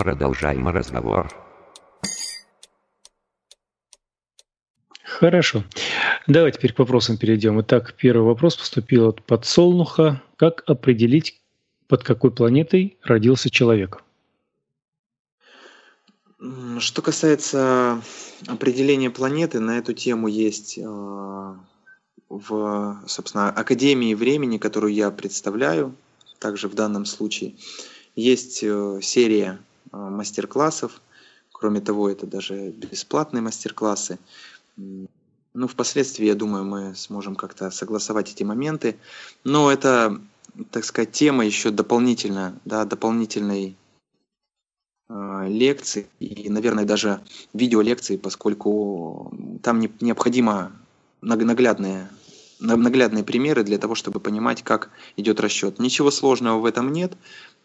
Продолжаем разговор. Хорошо. Давайте теперь к вопросам перейдем. Итак, первый вопрос поступил от подсолнуха. Как определить, под какой планетой родился человек? Что касается определения планеты, на эту тему есть э, в, собственно, Академии времени, которую я представляю, также в данном случае, есть э, серия мастер-классов. Кроме того, это даже бесплатные мастер-классы. Ну, впоследствии, я думаю, мы сможем как-то согласовать эти моменты. Но это, так сказать, тема еще дополнительно, да, дополнительной э, лекции и, наверное, даже видеолекции, поскольку там не, необходимо наглядные, наглядные примеры для того, чтобы понимать, как идет расчет. Ничего сложного в этом нет,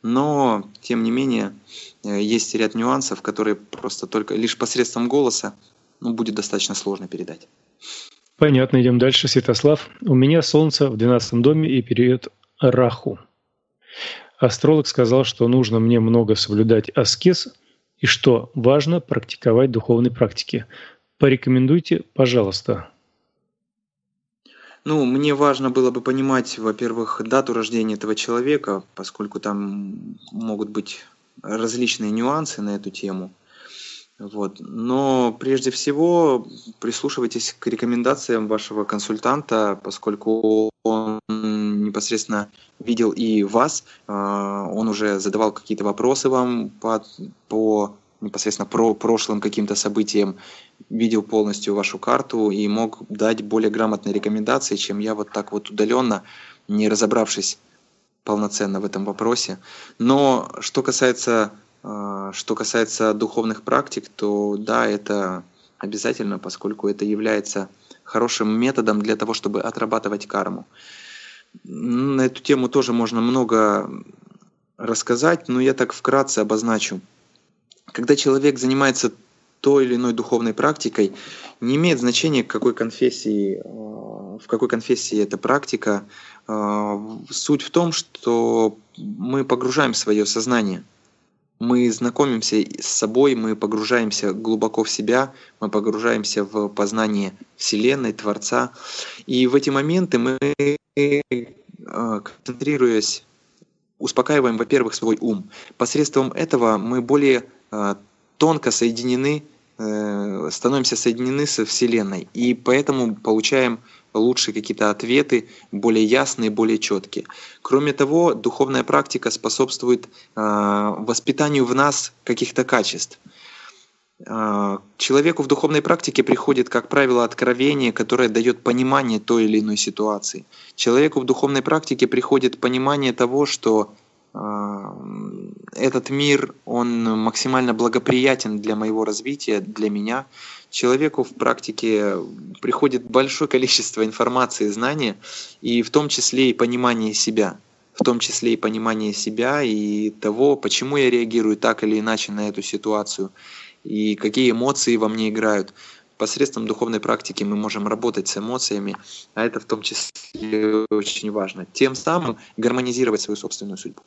но, тем не менее, э, есть ряд нюансов, которые просто только лишь посредством голоса ну, будет достаточно сложно передать. Понятно, идем дальше. Святослав. У меня Солнце в 12 доме и период Раху. Астролог сказал, что нужно мне много соблюдать аскез и что важно практиковать духовные практики. Порекомендуйте, пожалуйста. Ну, мне важно было бы понимать, во-первых, дату рождения этого человека, поскольку там могут быть различные нюансы на эту тему – вот. Но прежде всего прислушивайтесь к рекомендациям вашего консультанта, поскольку он непосредственно видел и вас, а, он уже задавал какие-то вопросы вам по, по непосредственно про прошлым каким-то событиям, видел полностью вашу карту и мог дать более грамотные рекомендации, чем я вот так вот удаленно, не разобравшись полноценно в этом вопросе. Но что касается а, что касается духовных практик, то да, это обязательно, поскольку это является хорошим методом для того, чтобы отрабатывать карму. На эту тему тоже можно много рассказать, но я так вкратце обозначу. Когда человек занимается той или иной духовной практикой, не имеет значения, какой конфессии, а, в какой конфессии эта практика. А, суть в том, что мы погружаем свое сознание – мы знакомимся с собой, мы погружаемся глубоко в себя, мы погружаемся в познание Вселенной, Творца. И в эти моменты мы, э, концентрируясь, успокаиваем, во-первых, свой ум. Посредством этого мы более э, тонко соединены, э, становимся соединены со Вселенной. И поэтому получаем лучше какие-то ответы, более ясные, более четкие. Кроме того, духовная практика способствует э, воспитанию в нас каких-то качеств. Э, человеку в духовной практике приходит, как правило, откровение, которое дает понимание той или иной ситуации. Человеку в духовной практике приходит понимание того, что э, этот мир, он максимально благоприятен для моего развития, для меня, человеку в практике приходит большое количество информации, знания, и в том числе и понимание себя, в том числе и понимание себя и того, почему я реагирую так или иначе на эту ситуацию, и какие эмоции во мне играют. Посредством духовной практики мы можем работать с эмоциями, а это в том числе очень важно. Тем самым гармонизировать свою собственную судьбу.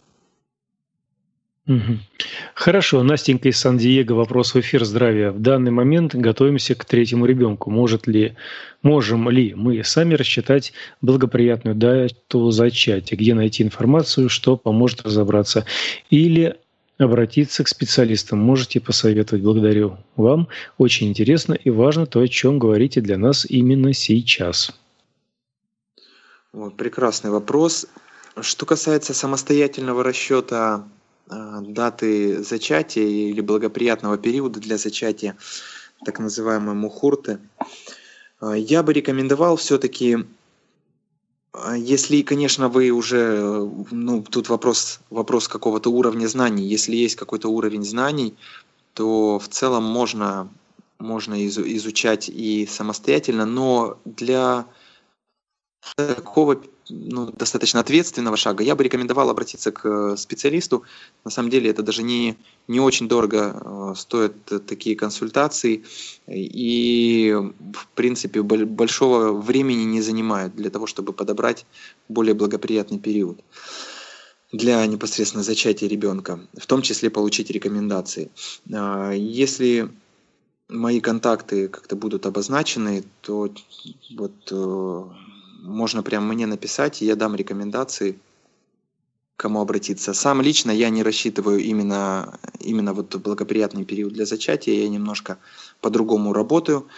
Хорошо, Настенька из Сан-Диего, вопрос в эфир здравия. В данный момент готовимся к третьему ребенку. Может ли, можем ли мы сами рассчитать благоприятную дату зачатия? Где найти информацию, что поможет разобраться? Или обратиться к специалистам? Можете посоветовать. Благодарю вам. Очень интересно и важно то, о чем говорите для нас именно сейчас. Вот, прекрасный вопрос. Что касается самостоятельного расчета даты зачатия или благоприятного периода для зачатия, так называемые мухурты, а, я бы рекомендовал все-таки, а, если, конечно, вы уже, ну, тут вопрос, вопрос какого-то уровня знаний, если есть какой-то уровень знаний, то в целом можно, можно изучать и самостоятельно, но для такого ну, достаточно ответственного шага, я бы рекомендовал обратиться к э, специалисту. На самом деле это даже не, не очень дорого э, стоят такие консультации и, в принципе, большого времени не занимают для того, чтобы подобрать более благоприятный период. для непосредственно зачатия ребенка, в том числе получить рекомендации. А, если мои контакты как-то будут обозначены, то вот э, можно прям мне написать, и я дам рекомендации кому обратиться. Сам лично я не рассчитываю именно, именно вот благоприятный период для зачатия, я немножко по-другому работаю,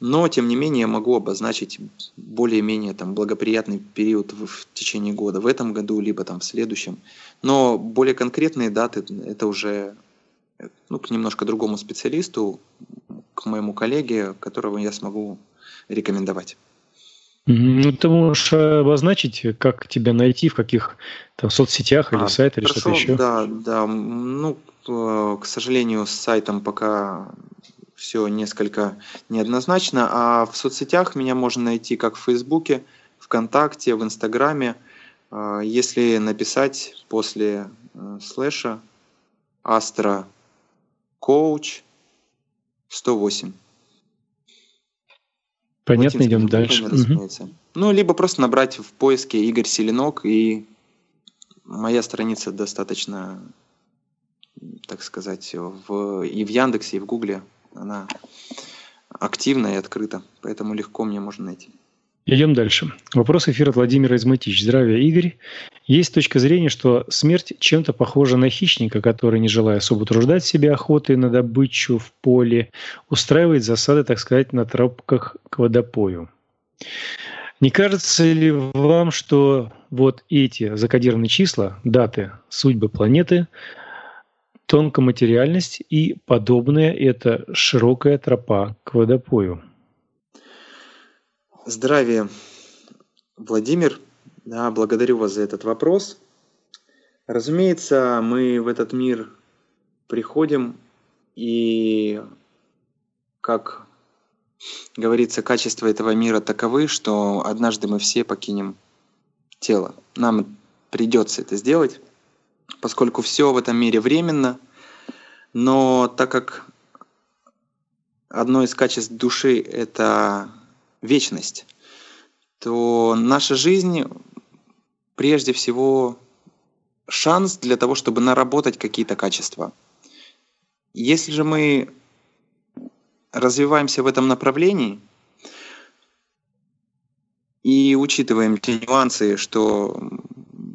но тем не менее могу обозначить более-менее там благоприятный период в, в течение года, в этом году, либо там в следующем. Но более конкретные даты это уже ну, к немножко другому специалисту, к моему коллеге, которого я смогу рекомендовать. Ну, ты можешь обозначить, как тебя найти, в каких там соцсетях или а, сайтах, или что-то еще? Да, да. Ну, э, к сожалению, с сайтом пока все несколько неоднозначно, а в соцсетях меня можно найти как в Фейсбуке, ВКонтакте, в Инстаграме. А, если написать после э, слэша Астра Коуч 108. Понятно, идем дальше. Угу. Ну, либо просто набрать в поиске Игорь Селенок, и моя страница достаточно, так сказать, в, и в Яндексе, и в Гугле она активна и открыта, поэтому легко мне можно найти. Идем дальше. Вопрос эфира от Владимира Изматич. Здравия, Игорь. Есть точка зрения, что смерть чем-то похожа на хищника, который, не желая особо труждать себя охотой на добычу в поле, устраивает засады, так сказать, на тропках к водопою. Не кажется ли вам, что вот эти закодированные числа, даты, судьбы планеты, тонкоматериальность и подобное – это широкая тропа к водопою? Здравия, Владимир. Да, благодарю вас за этот вопрос. Разумеется, мы в этот мир приходим и, как говорится, качества этого мира таковы, что однажды мы все покинем тело. Нам придется это сделать, поскольку все в этом мире временно, но так как одно из качеств души – это вечность, то наша жизнь прежде всего шанс для того, чтобы наработать какие-то качества. Если же мы развиваемся в этом направлении и учитываем те нюансы, что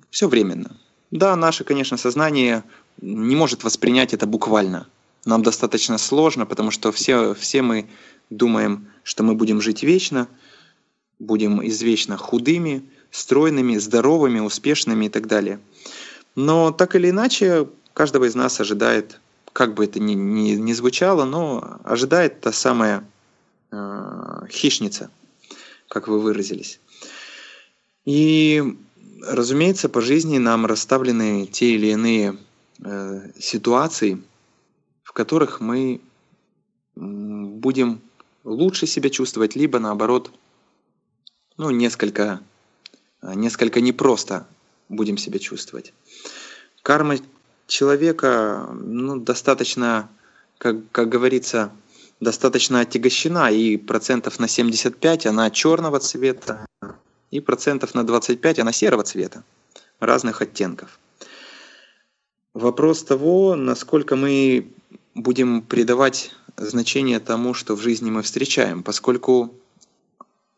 все временно. Да, наше, конечно, сознание не может воспринять это буквально. Нам достаточно сложно, потому что все, все мы думаем, что мы будем жить вечно, будем извечно худыми, стройными, здоровыми, успешными и так далее. Но так или иначе, каждого из нас ожидает, как бы это ни, ни, ни звучало, но ожидает та самая э, хищница, как вы выразились. И, разумеется, по жизни нам расставлены те или иные э, ситуации, в которых мы будем лучше себя чувствовать, либо наоборот, ну, несколько, несколько непросто будем себя чувствовать. Карма человека ну, достаточно, как, как говорится, достаточно отягощена, и процентов на 75 она черного цвета, и процентов на 25 она серого цвета, разных оттенков. Вопрос того, насколько мы будем придавать значение тому, что в жизни мы встречаем, поскольку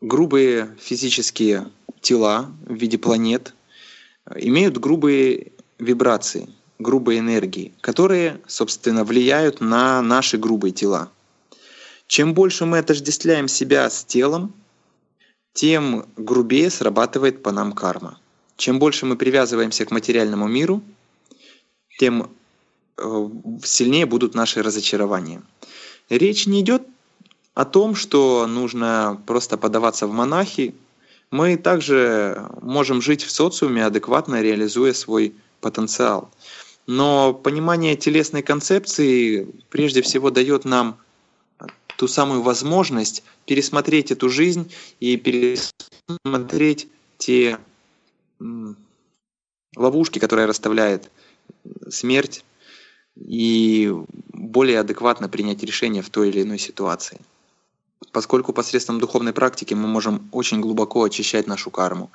грубые физические тела в виде планет имеют грубые вибрации, грубые энергии, которые, собственно, влияют на наши грубые тела. Чем больше мы отождествляем себя с телом, тем грубее срабатывает по нам карма. Чем больше мы привязываемся к материальному миру, тем э, сильнее будут наши разочарования. Речь не идет о том, что нужно просто подаваться в монахи. Мы также можем жить в социуме, адекватно реализуя свой потенциал. Но понимание телесной концепции прежде всего дает нам ту самую возможность пересмотреть эту жизнь и пересмотреть те ловушки, которые расставляет смерть и более адекватно принять решение в той или иной ситуации. Поскольку посредством духовной практики мы можем очень глубоко очищать нашу карму.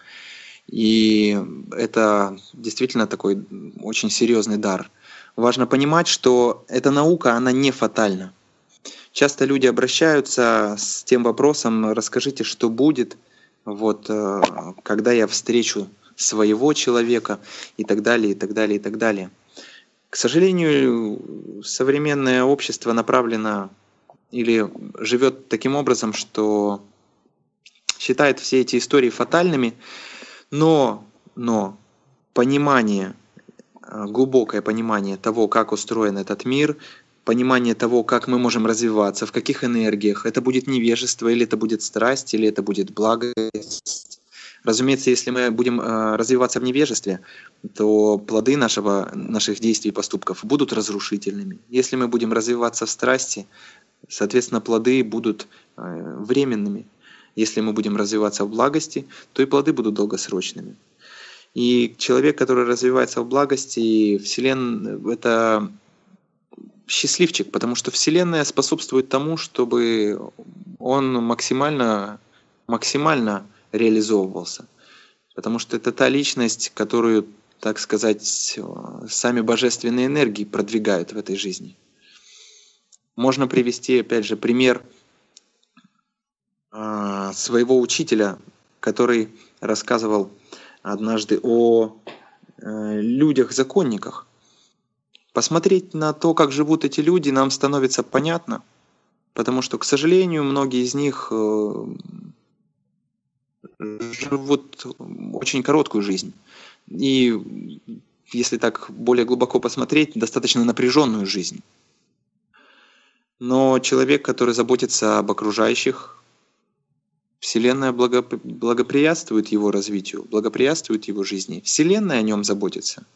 И это действительно такой очень серьезный дар. Важно понимать, что эта наука, она не фатальна. Часто люди обращаются с тем вопросом, расскажите, что будет, вот, э, когда я встречу своего человека и так далее, и так далее, и так далее. К сожалению, современное общество направлено или живет таким образом, что считает все эти истории фатальными, но, но понимание, э, глубокое понимание того, как устроен этот мир, понимание того, как мы можем развиваться, в каких энергиях. Это будет невежество, или это будет страсть, или это будет благость. Разумеется, если мы будем э, развиваться в невежестве, то плоды нашего, наших действий и поступков будут разрушительными. Если мы будем развиваться в страсти, соответственно, плоды будут э, временными. Если мы будем развиваться в благости, то и плоды будут долгосрочными. И человек, который развивается в благости, Вселенная — это счастливчик, потому что Вселенная способствует тому, чтобы он максимально, максимально реализовывался. Потому что это та личность, которую, так сказать, сами божественные энергии продвигают в этой жизни. Можно привести, опять же, пример а, своего учителя, который рассказывал однажды о э, людях-законниках, Посмотреть на то, как живут эти люди, нам становится понятно, потому что, к сожалению, многие из них э, живут очень короткую жизнь. И если так более глубоко посмотреть, достаточно напряженную жизнь. Но человек, который заботится об окружающих, Вселенная благоприятствует его развитию, благоприятствует его жизни. Вселенная о нем заботится –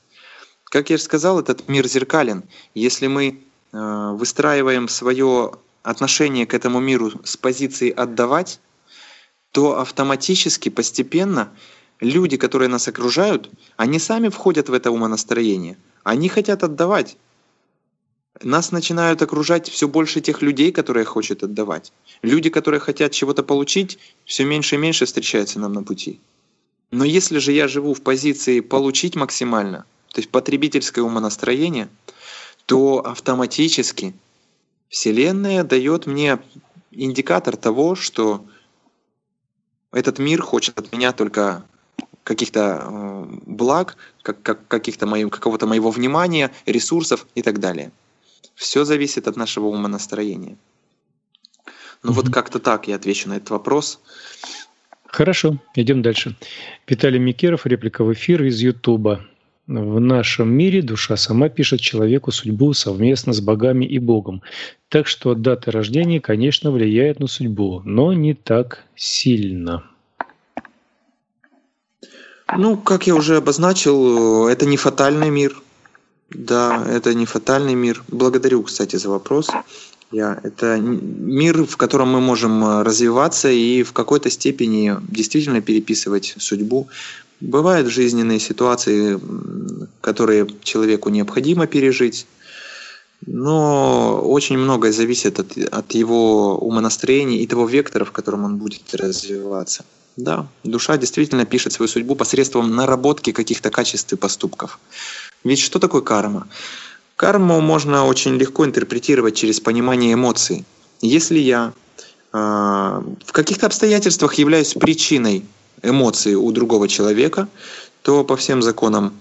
как я же сказал, этот мир зеркален. Если мы э, выстраиваем свое отношение к этому миру с позиции отдавать, то автоматически, постепенно люди, которые нас окружают, они сами входят в это умонастроение. Они хотят отдавать. Нас начинают окружать все больше тех людей, которые хотят отдавать. Люди, которые хотят чего-то получить, все меньше и меньше встречаются нам на пути. Но если же я живу в позиции получить максимально – то есть потребительское умонастроение, то автоматически Вселенная дает мне индикатор того, что этот мир хочет от меня только каких-то э, благ, как, как, каких-то моих, какого-то моего внимания, ресурсов и так далее. Все зависит от нашего умонастроения. Ну mm-hmm. вот как-то так я отвечу на этот вопрос. Хорошо, идем дальше. Виталий Микеров, реплика в эфир из Ютуба. В нашем мире душа сама пишет человеку судьбу совместно с богами и Богом. Так что дата рождения, конечно, влияет на судьбу, но не так сильно. Ну, как я уже обозначил, это не фатальный мир. Да, это не фатальный мир. Благодарю, кстати, за вопрос. Я, это мир, в котором мы можем развиваться и в какой-то степени действительно переписывать судьбу. Бывают жизненные ситуации, которые человеку необходимо пережить, но очень многое зависит от, от его умонастроения и того вектора, в котором он будет развиваться. Да, душа действительно пишет свою судьбу посредством наработки каких-то качеств и поступков. Ведь что такое карма? Карму можно очень легко интерпретировать через понимание эмоций. Если я э, в каких-то обстоятельствах являюсь причиной эмоции у другого человека, то по всем законам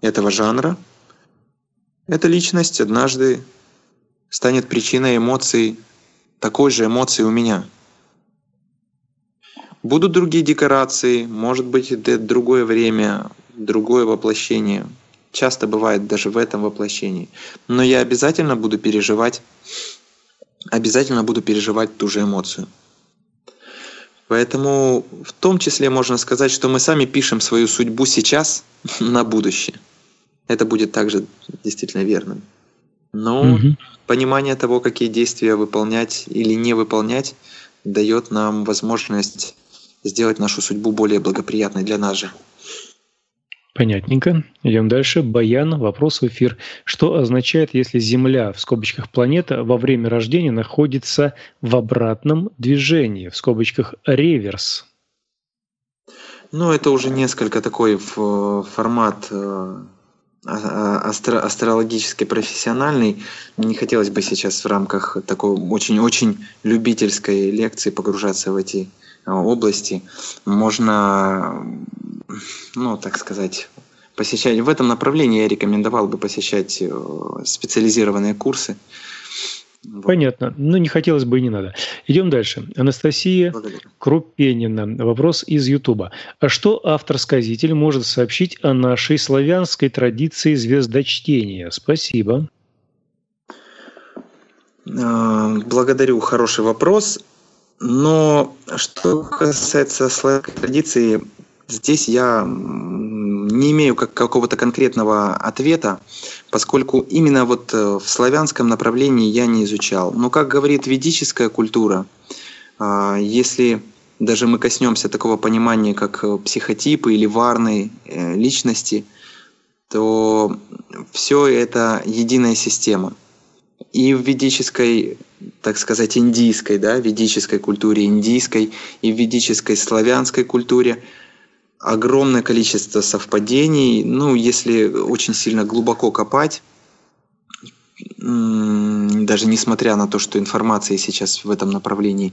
этого жанра эта личность однажды станет причиной эмоций, такой же эмоции у меня. Будут другие декорации, может быть, другое время, другое воплощение. Часто бывает даже в этом воплощении. Но я обязательно буду переживать, обязательно буду переживать ту же эмоцию. Поэтому в том числе можно сказать, что мы сами пишем свою судьбу сейчас на будущее. Это будет также действительно верным. Но угу. понимание того, какие действия выполнять или не выполнять, дает нам возможность сделать нашу судьбу более благоприятной для нас же. Понятненько. Идем дальше. Баян. Вопрос в эфир. Что означает, если Земля, в скобочках планета, во время рождения находится в обратном движении, в скобочках реверс? Ну, это уже несколько такой формат э, а, а, астро астрологически профессиональный. Не хотелось бы сейчас в рамках такой очень-очень любительской лекции погружаться в эти а, области. Можно, ну, так сказать, посещать. В этом направлении я рекомендовал бы посещать э, специализированные курсы. Понятно. Ну, не хотелось бы и не надо. Идем дальше. Анастасия Благодарю. Крупенина. Вопрос из Ютуба. А что автор-сказитель может сообщить о нашей славянской традиции звездочтения? Спасибо. А, благодарю. Хороший вопрос. Но что касается славянской традиции, здесь я не имею как какого-то конкретного ответа, поскольку именно вот э, в славянском направлении я не изучал. Но как говорит ведическая культура, а, если даже мы коснемся такого понимания, как э, психотипы или варной э, личности, то все это единая система. И в ведической, так сказать, индийской, да, ведической культуре индийской, и в ведической славянской культуре – огромное количество совпадений. Ну, если очень сильно глубоко копать, даже несмотря на то, что информации сейчас в этом направлении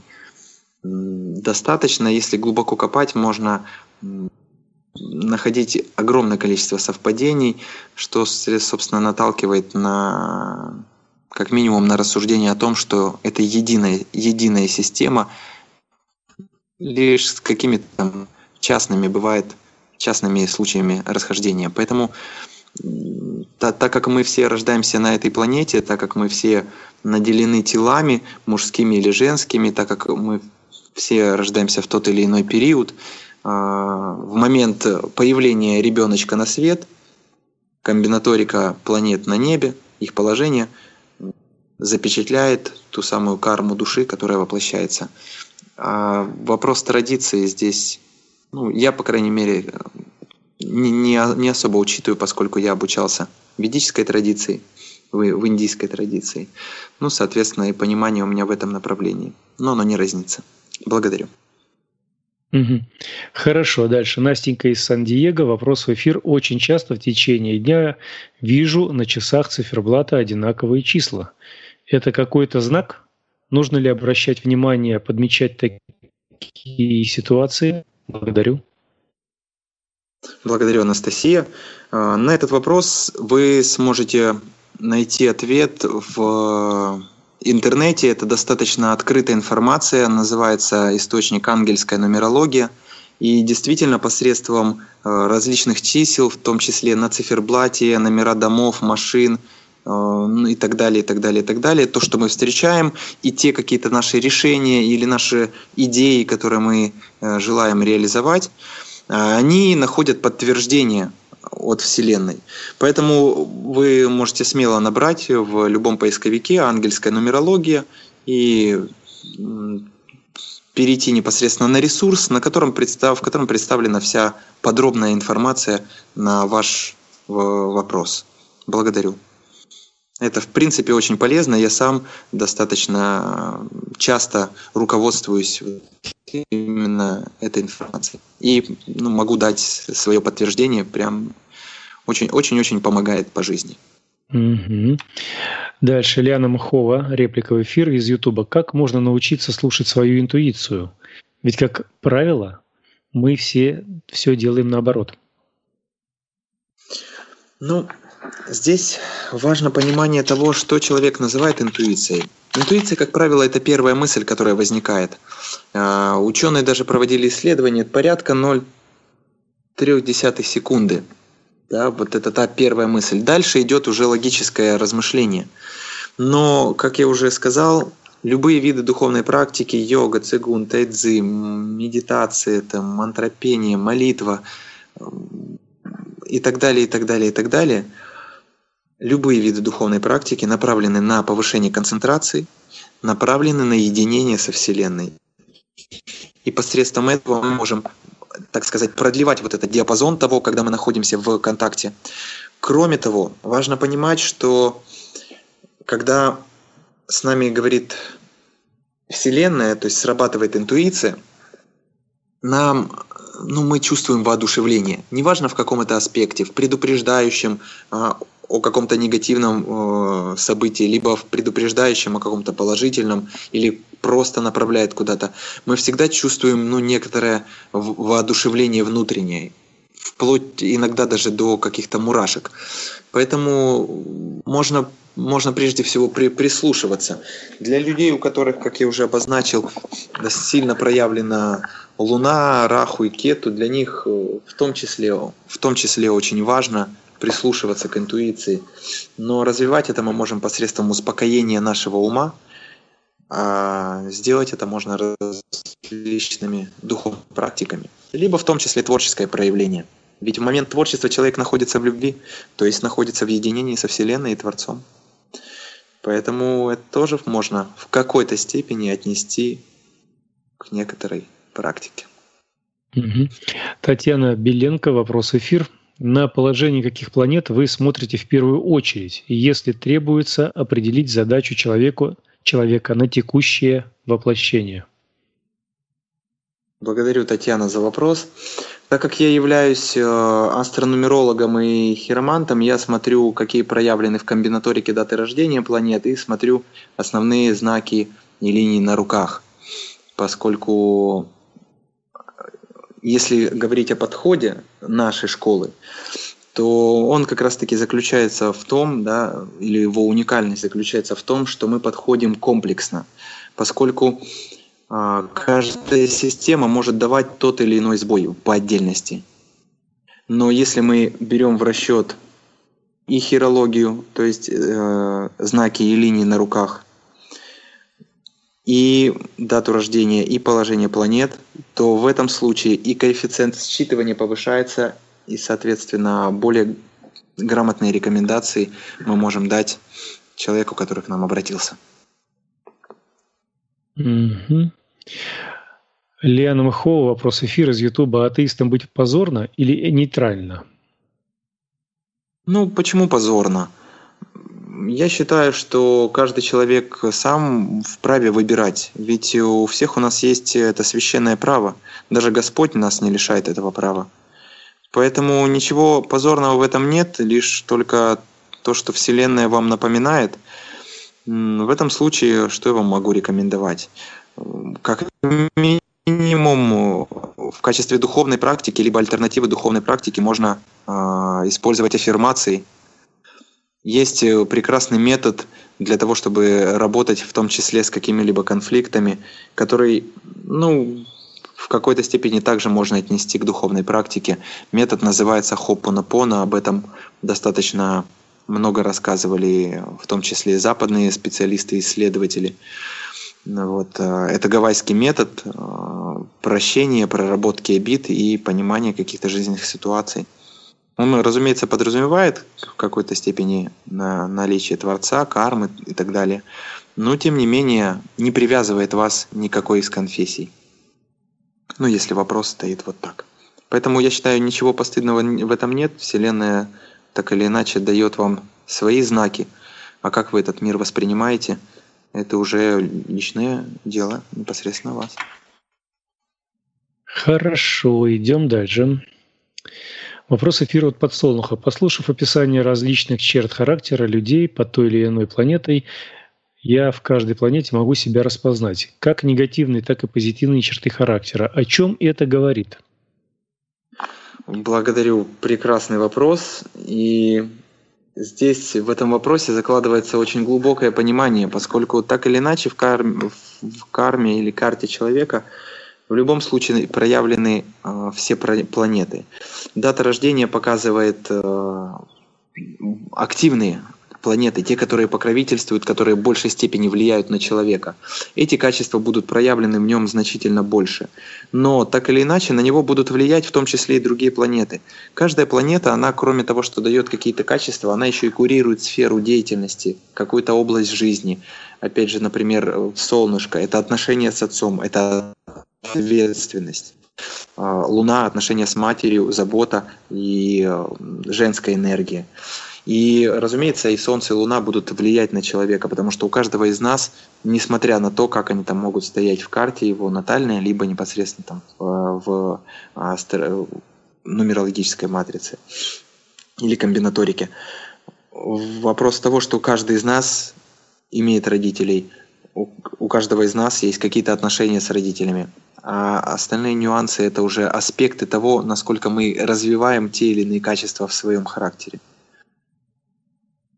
достаточно, если глубоко копать, можно находить огромное количество совпадений, что, собственно, наталкивает на, как минимум, на рассуждение о том, что это единая, единая система, лишь с какими-то частными бывает частными случаями расхождения. Поэтому так, так как мы все рождаемся на этой планете, так как мы все наделены телами, мужскими или женскими, так как мы все рождаемся в тот или иной период, а, в момент появления ребеночка на свет, комбинаторика планет на небе, их положение запечатляет ту самую карму души, которая воплощается. А вопрос традиции здесь ну, я, по крайней мере, не, не, не особо учитываю, поскольку я обучался ведической традиции, в, в индийской традиции. Ну, соответственно, и понимание у меня в этом направлении. Но оно не разнится. Благодарю. Угу. Хорошо, дальше. Настенька из Сан-Диего. Вопрос в эфир. Очень часто в течение дня вижу на часах циферблата одинаковые числа. Это какой-то знак? Нужно ли обращать внимание, подмечать такие ситуации? Благодарю. Благодарю, Анастасия. А, на этот вопрос вы сможете найти ответ в интернете. Это достаточно открытая информация, называется источник «Ангельская нумерология». И действительно посредством а, различных чисел, в том числе на циферблате, номера домов, машин – и так далее, и так далее, и так далее. То, что мы встречаем, и те какие-то наши решения или наши идеи, которые мы э, желаем реализовать, э, они находят подтверждение от Вселенной. Поэтому вы можете смело набрать в любом поисковике ангельская нумерология и перейти непосредственно на ресурс, на котором представ, в котором представлена вся подробная информация на ваш вопрос. Благодарю. Это, в принципе, очень полезно. Я сам достаточно часто руководствуюсь именно этой информацией. И ну, могу дать свое подтверждение, прям очень-очень-очень помогает по жизни. Угу. Дальше Лиана Мхова, реплика в эфир из Ютуба. Как можно научиться слушать свою интуицию? Ведь, как правило, мы все все делаем наоборот. Ну, Здесь важно понимание того, что человек называет интуицией. Интуиция, как правило, это первая мысль, которая возникает. А, ученые даже проводили исследования порядка 0,3 секунды. Да, вот это та первая мысль. Дальше идет уже логическое размышление. Но, как я уже сказал, любые виды духовной практики, йога, цигун, тайцзи, медитация, там, мантропение, молитва и так далее, и так далее, и так далее – Любые виды духовной практики направлены на повышение концентрации, направлены на единение со Вселенной. И посредством этого мы можем, так сказать, продлевать вот этот диапазон того, когда мы находимся в контакте. Кроме того, важно понимать, что когда с нами говорит Вселенная, то есть срабатывает интуиция, нам ну, мы чувствуем воодушевление. Неважно в каком это аспекте, в предупреждающем а, о каком-то негативном э, событии, либо в предупреждающем о каком-то положительном, или просто направляет куда-то. Мы всегда чувствуем ну, некоторое воодушевление внутреннее, вплоть иногда даже до каких-то мурашек. Поэтому можно можно прежде всего при, прислушиваться. Для людей, у которых, как я уже обозначил, сильно проявлена Луна, Раху и Кету, для них э, в том числе, в том числе очень важно прислушиваться к интуиции. Но развивать это мы можем посредством успокоения нашего ума, а сделать это можно различными духовными практиками, либо в том числе творческое проявление. Ведь в момент творчества человек находится в любви, то есть находится в единении со Вселенной и Творцом. Поэтому это тоже можно в какой-то степени отнести к некоторой практике. Угу. Татьяна Беленко, вопрос эфир. На положение каких планет вы смотрите в первую очередь, если требуется определить задачу человеку, человека на текущее воплощение? Благодарю, Татьяна, за вопрос. Так как я являюсь э, астрономерологом и хиромантом, я смотрю, какие проявлены в комбинаторике даты рождения планет и смотрю основные знаки и линии на руках. Поскольку если говорить о подходе нашей школы, то он как раз-таки заключается в том, да, или его уникальность заключается в том, что мы подходим комплексно, поскольку а, каждая система может давать тот или иной сбой по отдельности. Но если мы берем в расчет и хирологию, то есть э, знаки и линии на руках, и дату рождения, и положение планет, то в этом случае и коэффициент считывания повышается, и, соответственно, более грамотные рекомендации мы можем дать человеку, который к нам обратился. Угу. Лиана Махова, вопрос эфира из Ютуба. Атеистам быть позорно или нейтрально? Ну, почему позорно? Я считаю, что каждый человек сам вправе выбирать. Ведь у всех у нас есть это священное право. Даже Господь нас не лишает этого права. Поэтому ничего позорного в этом нет, лишь только то, что Вселенная вам напоминает. В этом случае, что я вам могу рекомендовать? Как минимум в качестве духовной практики, либо альтернативы духовной практики можно э, использовать аффирмации – есть э, прекрасный метод для того, чтобы работать в том числе с какими-либо конфликтами, который, ну, в какой-то степени также можно отнести к духовной практике. Метод называется хоппонопона, об этом достаточно много рассказывали, в том числе и западные специалисты, исследователи. Вот. Э, это гавайский метод э, прощения, проработки обид и понимания каких-то жизненных ситуаций. Он, разумеется, подразумевает в какой-то степени на наличие Творца, кармы и так далее, но, тем не менее, не привязывает вас никакой из конфессий. Ну, если вопрос стоит вот так. Поэтому я считаю, ничего постыдного в этом нет. Вселенная так или иначе дает вам свои знаки. А как вы этот мир воспринимаете, это уже личное дело непосредственно вас. Хорошо, идем дальше. Вопрос эфира от подсолнуха. Послушав описание различных черт характера людей под той или иной планетой, я в каждой планете могу себя распознать, как негативные, так и позитивные черты характера. О чем это говорит? Благодарю. Прекрасный вопрос. И здесь в этом вопросе закладывается очень глубокое понимание, поскольку так или иначе в карме, в карме или карте человека – в любом случае проявлены э, все планеты. Дата рождения показывает э, активные планеты, те, которые покровительствуют, которые в большей степени влияют на человека. Эти качества будут проявлены в нем значительно больше. Но так или иначе на него будут влиять в том числе и другие планеты. Каждая планета, она кроме того, что дает какие-то качества, она еще и курирует сферу деятельности, какую-то область жизни. Опять же, например, солнышко – это отношения с отцом, это ответственность. А, Луна, отношения с матерью, забота и э, женская энергия. И, разумеется, и Солнце, и Луна будут влиять на человека, потому что у каждого из нас, несмотря на то, как они там могут стоять в карте его натальной, либо непосредственно там в, в астро, нумерологической матрице или комбинаторике, вопрос того, что каждый из нас имеет родителей, у, каждого из нас есть какие-то отношения с родителями. А остальные нюансы это уже аспекты того, насколько мы развиваем те или иные качества в своем характере.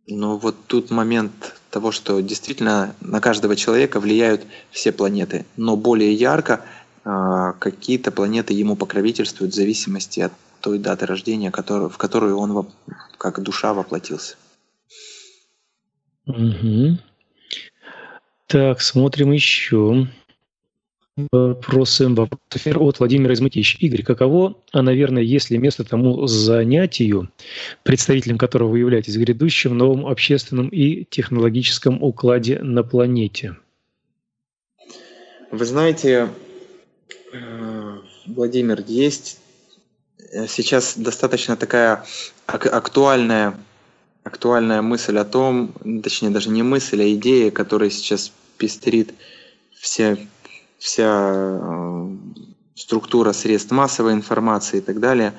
Но вот тут момент того, что действительно на каждого человека влияют все планеты, но более ярко а, какие-то планеты ему покровительствуют в зависимости от той даты рождения, в которую он как душа воплотился. Угу. Так, смотрим еще. Вопросы, вопросы от Владимира Измытищ. Игорь, каково, а, наверное, если место тому занятию, представителем которого вы являетесь, грядущем новом общественном и технологическом укладе на планете? Вы знаете, э, Владимир, есть э, сейчас достаточно такая актуальная, актуальная мысль о том, точнее даже не мысль, а идея, которая сейчас пестрит все вся э, структура средств массовой информации и так далее.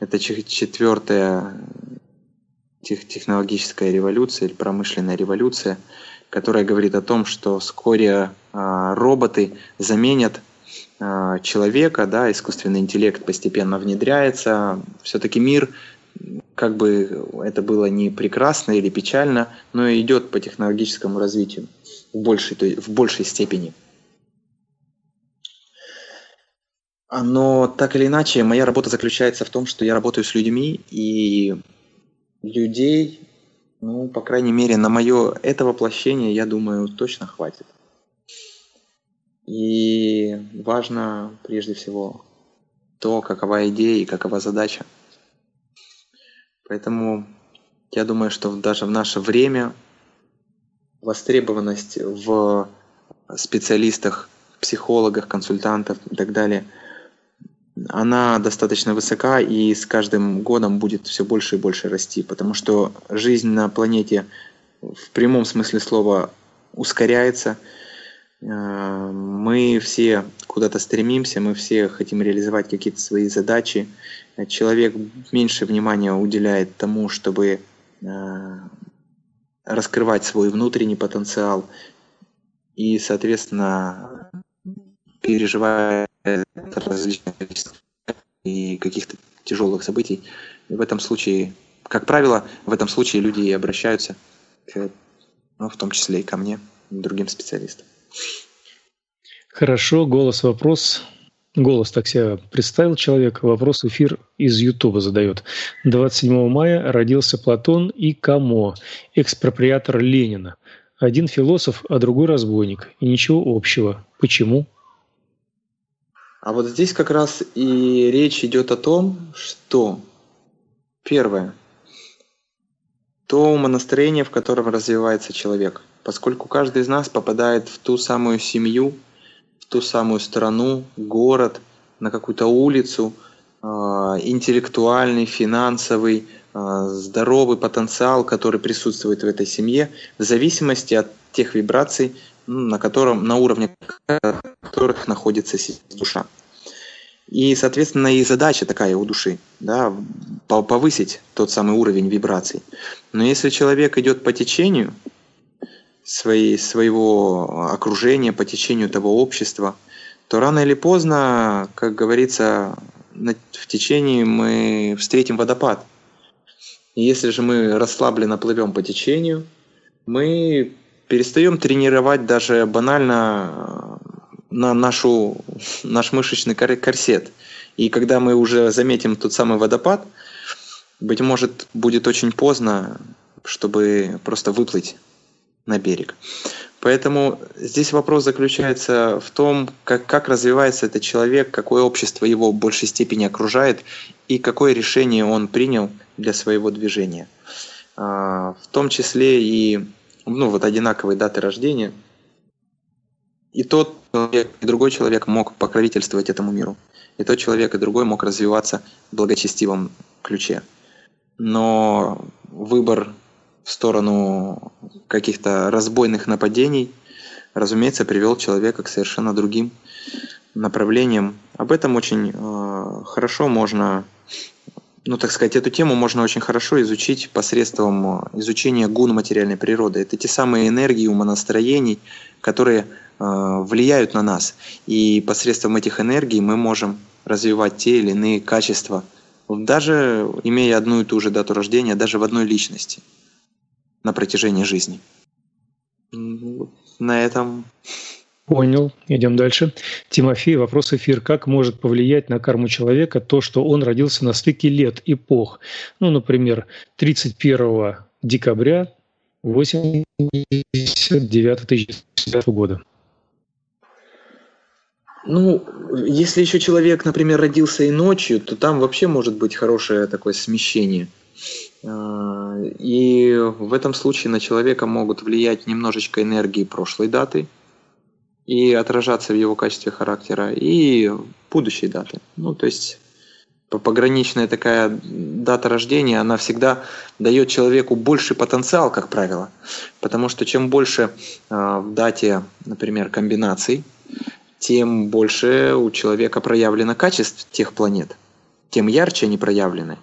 Это четвертая технологическая революция или промышленная революция, которая говорит о том, что вскоре а, роботы заменят а, человека, да, искусственный интеллект постепенно внедряется. Все-таки мир, как бы это было не прекрасно или печально, но идет по технологическому развитию в большей, в большей степени. Но так или иначе, моя работа заключается в том, что я работаю с людьми, и людей, ну, по крайней мере, на мое это воплощение, я думаю, точно хватит. И важно прежде всего то, какова идея и какова задача. Поэтому я думаю, что даже в наше время востребованность в специалистах, психологах, консультантах и так далее – она достаточно высока и с каждым годом будет все больше и больше расти, потому что жизнь на планете в прямом смысле слова ускоряется. Э, мы все куда-то стремимся, мы все хотим реализовать какие-то свои задачи. Человек меньше внимания уделяет тому, чтобы э, раскрывать свой внутренний потенциал и, соответственно, переживает различных и каких-то тяжелых событий. И в этом случае, как правило, в этом случае люди и обращаются, к, ну, в том числе и ко мне, и другим специалистам. Хорошо, голос вопрос. Голос так себя представил человек. Вопрос эфир из Ютуба задает. 27 мая родился Платон и Камо, экспроприатор Ленина. Один философ, а другой разбойник. И ничего общего. Почему? А вот здесь как раз и речь идет о том, что первое, то умонастроение, в котором развивается человек. Поскольку каждый из нас попадает в ту самую семью, ту самую страну, город, на какую-то улицу, а, интеллектуальный, финансовый, а, здоровый потенциал, который присутствует в этой семье, в зависимости от тех вибраций, на, котором, на уровне которых находится душа. И, соответственно, и задача такая у души, да, повысить тот самый уровень вибраций. Но если человек идет по течению своей, своего окружения, по течению того общества, то рано или поздно, как говорится, в течении мы встретим водопад. И если же мы расслабленно плывем по течению, мы перестаем тренировать даже банально на нашу, наш мышечный корсет. И когда мы уже заметим тот самый водопад, быть может, будет очень поздно, чтобы просто выплыть на берег. Поэтому здесь вопрос заключается в том, как, как развивается этот человек, какое общество его в большей степени окружает и какое решение он принял для своего движения. А, в том числе и ну, вот одинаковые даты рождения – и тот человек, и другой человек мог покровительствовать этому миру. И тот человек, и другой мог развиваться в благочестивом ключе. Но выбор в сторону каких-то разбойных нападений, разумеется, привел человека к совершенно другим направлениям. Об этом очень э, хорошо можно, ну так сказать, эту тему можно очень хорошо изучить посредством изучения гун материальной природы. Это те самые энергии умонастроений, которые э, влияют на нас. И посредством этих энергий мы можем развивать те или иные качества, даже имея одну и ту же дату рождения, даже в одной личности на протяжении жизни. На этом Понял. Идем дальше. Тимофей, вопрос эфир. Как может повлиять на карму человека то, что он родился на стыке лет, эпох? Ну, например, 31 декабря 89 года. Ну, если еще человек, например, родился и ночью, то там вообще может быть хорошее такое смещение – и в этом случае на человека могут влиять немножечко энергии прошлой даты и отражаться в его качестве характера, и будущей даты. Ну, то есть пограничная такая дата рождения, она всегда дает человеку больший потенциал, как правило. Потому что чем больше э, в дате, например, комбинаций, тем больше у человека проявлено качеств тех планет, тем ярче они проявлены.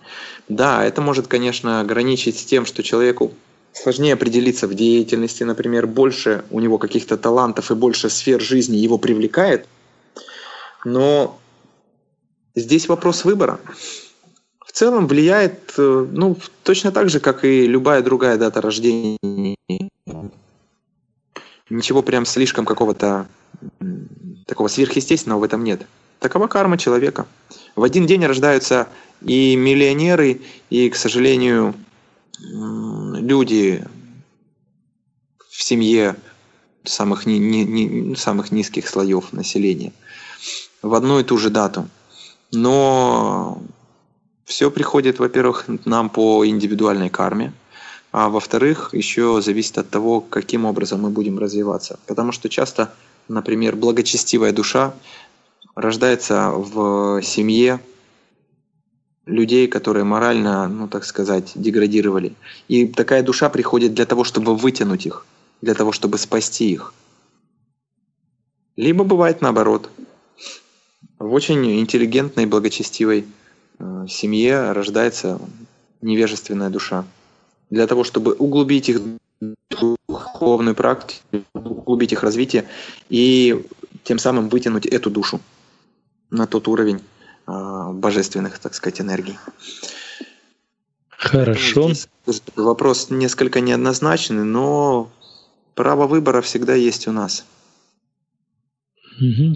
Да, это может, конечно, ограничить с тем, что человеку сложнее определиться в деятельности, например, больше у него каких-то талантов и больше сфер жизни его привлекает, но здесь вопрос выбора. В целом влияет э, ну, точно так же, как и любая другая дата рождения. Ничего прям слишком какого-то такого сверхъестественного в этом нет. Такова карма человека. В один день рождаются и миллионеры, и, к сожалению, люди в семье самых, ни, ни, ни, самых низких слоев населения в одну и ту же дату. Но все приходит, во-первых, нам по индивидуальной карме, а во-вторых, еще зависит от того, каким образом мы будем развиваться. Потому что часто, например, благочестивая душа рождается в семье, людей, которые морально, ну так сказать, деградировали. И такая душа приходит для того, чтобы вытянуть их, для того, чтобы спасти их. Либо бывает наоборот. В очень интеллигентной, благочестивой э, семье рождается невежественная душа. Для того, чтобы углубить их духовную практику, углубить их развитие и тем самым вытянуть эту душу на тот уровень, а, божественных, так сказать, энергий. Хорошо. Вопрос несколько неоднозначный, но право выбора всегда есть у нас.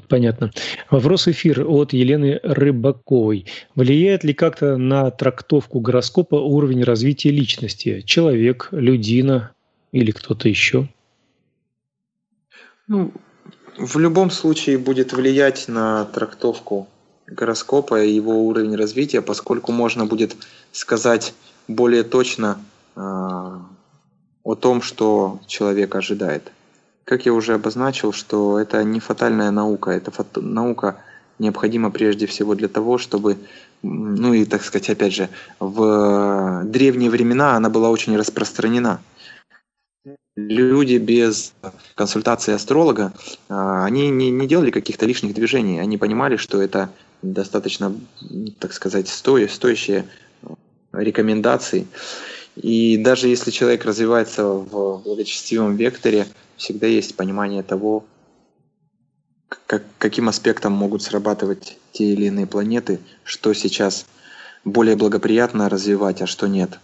понятно. Вопрос эфир от Елены Рыбаковой. Влияет ли как-то на трактовку гороскопа уровень развития личности? Человек, людина или кто-то еще? Ну, в любом случае будет влиять на трактовку гороскопа и его уровень развития, поскольку можно будет сказать более точно э, о том, что человек ожидает. Как я уже обозначил, что это не фатальная наука, это наука необходима прежде всего для того, чтобы, ну и так сказать, опять же, в древние времена она была очень распространена. Люди без консультации астролога, а, они не, не делали каких-то лишних движений, они понимали, что это достаточно, так сказать, сто, стоящие рекомендации. И даже если человек развивается в благочестивом векторе, всегда есть понимание того, как, каким аспектом могут срабатывать те или иные планеты, что сейчас более благоприятно развивать, а что нет.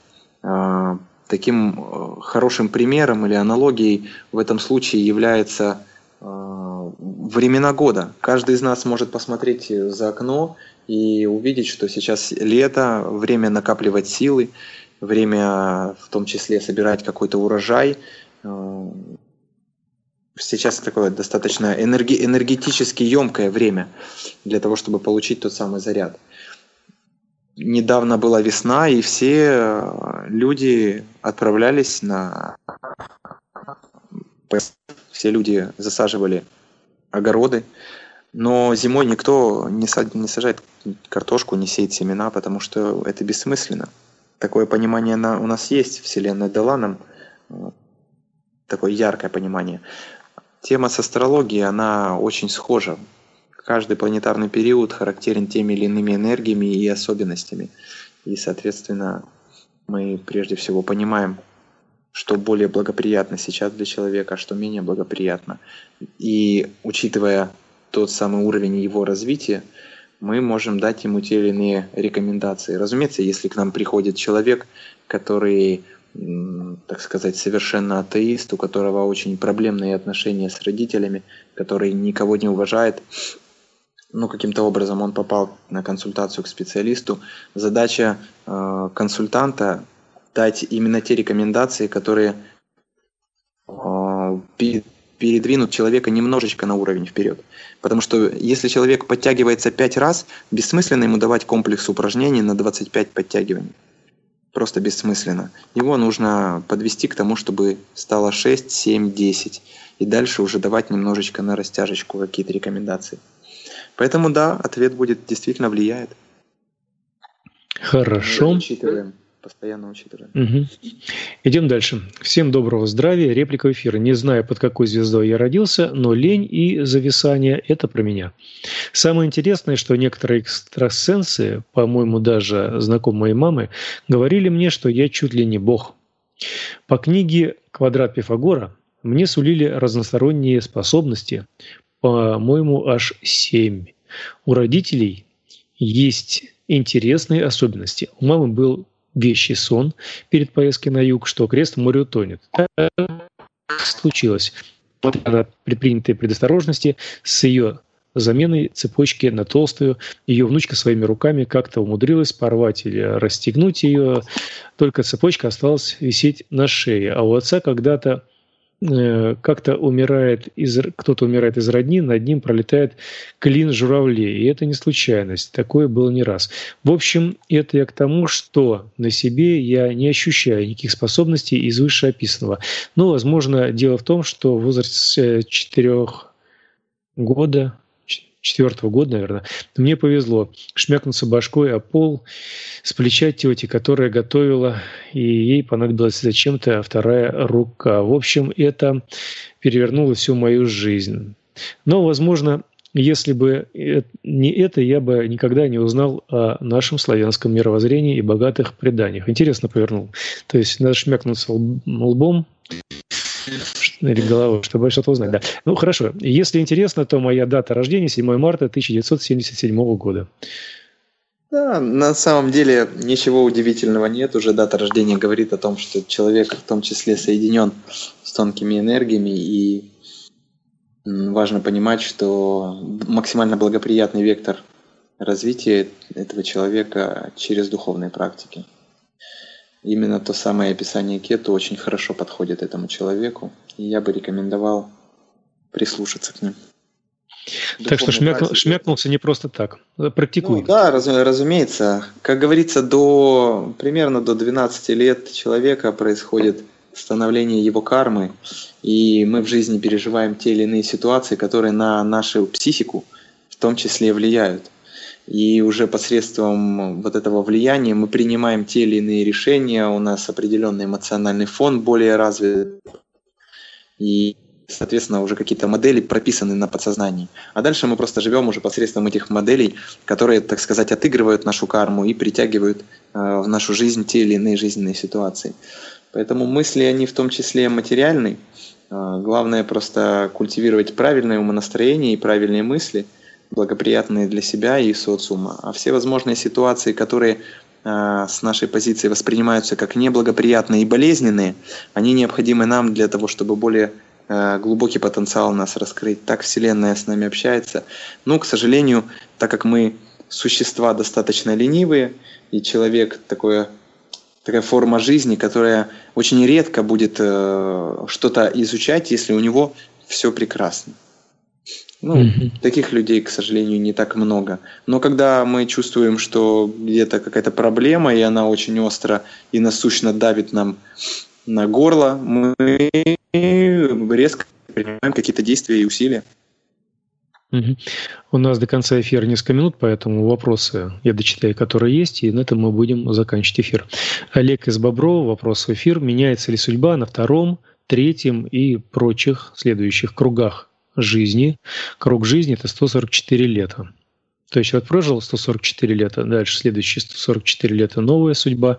Таким э, хорошим примером или аналогией в этом случае является Э, времена года. Каждый из нас может посмотреть за окно и увидеть, что сейчас лето, время накапливать силы, время в том числе собирать какой-то урожай. Э, сейчас такое достаточно энерги энергетически емкое время для того, чтобы получить тот самый заряд. Недавно была весна, и все люди отправлялись на все люди засаживали огороды, но зимой никто не, сажает картошку, не сеет семена, потому что это бессмысленно. такое понимание на, у нас есть, Вселенная дала нам такое яркое понимание. Тема с астрологией, она очень схожа. Каждый планетарный период характерен теми или иными энергиями и особенностями. И, соответственно, мы прежде всего понимаем, что более благоприятно сейчас для человека, а что менее благоприятно. И учитывая тот самый уровень его развития, мы можем дать ему те или иные рекомендации. Разумеется, если к нам приходит человек, который, так сказать, совершенно атеист, у которого очень проблемные отношения с родителями, который никого не уважает, ну, каким-то образом он попал на консультацию к специалисту. Задача э, консультанта дать именно те рекомендации, которые э, передвинут человека немножечко на уровень вперед. Потому что если человек подтягивается 5 раз, бессмысленно ему давать комплекс упражнений на 25 подтягиваний. Просто бессмысленно. Его нужно подвести к тому, чтобы стало 6, 7, 10. И дальше уже давать немножечко на растяжечку какие-то рекомендации. Поэтому да, ответ будет действительно влияет. Хорошо. Мы учитываем постоянно учитываем. Угу. Идем дальше. Всем доброго здравия. Реплика эфира. Не знаю, под какой звездой я родился, но лень и зависание – это про меня. Самое интересное, что некоторые экстрасенсы, по-моему, даже знакомые мамы, говорили мне, что я чуть ли не бог. По книге «Квадрат Пифагора» мне сулили разносторонние способности, по-моему, аж семь. У родителей есть интересные особенности. У мамы был вещий сон перед поездкой на юг, что крест в море утонет. Так случилось. Она предпринятой предосторожности с ее заменой цепочки на толстую. Ее внучка своими руками как-то умудрилась порвать или расстегнуть ее. Только цепочка осталась висеть на шее. А у отца когда-то как-то умирает из, кто-то умирает из родни, над ним пролетает клин журавлей. И это не случайность. Такое было не раз. В общем, это я к тому, что на себе я не ощущаю никаких способностей из вышеописанного. Но, возможно, дело в том, что в возрасте 4 года четвертого года, наверное, мне повезло шмякнуться башкой о пол с плеча тети, которая готовила, и ей понадобилась зачем-то вторая рука. В общем, это перевернуло всю мою жизнь. Но, возможно, если бы не это, я бы никогда не узнал о нашем славянском мировоззрении и богатых преданиях. Интересно повернул. То есть надо шмякнуться лбом или головой, чтобы что-то узнать. Да. Ну, хорошо. Если интересно, то моя дата рождения 7 марта 1977 года. Да, на самом деле ничего удивительного нет. Уже дата рождения говорит о том, что человек в том числе соединен с тонкими энергиями. И важно понимать, что максимально благоприятный вектор развития этого человека через духовные практики. Именно то самое описание кету очень хорошо подходит этому человеку, и я бы рекомендовал прислушаться к ним. Так что шмякнул, шмякнулся не просто так. Практикуй. Ну, да, раз, разумеется. Как говорится, до примерно до 12 лет человека происходит становление его кармы, и мы в жизни переживаем те или иные ситуации, которые на нашу психику в том числе влияют. И уже посредством вот этого влияния мы принимаем те или иные решения, у нас определенный эмоциональный фон более развит. И, соответственно, уже какие-то модели прописаны на подсознании. А дальше мы просто живем уже посредством этих моделей, которые, так сказать, отыгрывают нашу карму и притягивают э, в нашу жизнь те или иные жизненные ситуации. Поэтому мысли, они в том числе материальны. Э, главное просто культивировать правильное умонастроение и правильные мысли – благоприятные для себя и социума. А все возможные ситуации, которые э, с нашей позиции воспринимаются как неблагоприятные и болезненные, они необходимы нам для того, чтобы более э, глубокий потенциал нас раскрыть. Так Вселенная с нами общается. Но, к сожалению, так как мы существа достаточно ленивые, и человек такое такая форма жизни, которая очень редко будет э, что-то изучать, если у него все прекрасно. Ну, mm-hmm. таких людей, к сожалению, не так много. Но когда мы чувствуем, что где-то какая-то проблема, и она очень остро и насущно давит нам на горло, мы резко принимаем какие-то действия и усилия. Угу. У нас до конца эфира несколько минут, поэтому вопросы я дочитаю, которые есть, и на этом мы будем заканчивать эфир. Олег из Боброва, вопрос в эфир. Меняется ли судьба на втором, третьем и прочих следующих кругах жизни? Круг жизни – это 144 лета. То есть вот прожил 144 лета, дальше следующие 144 лета новая судьба,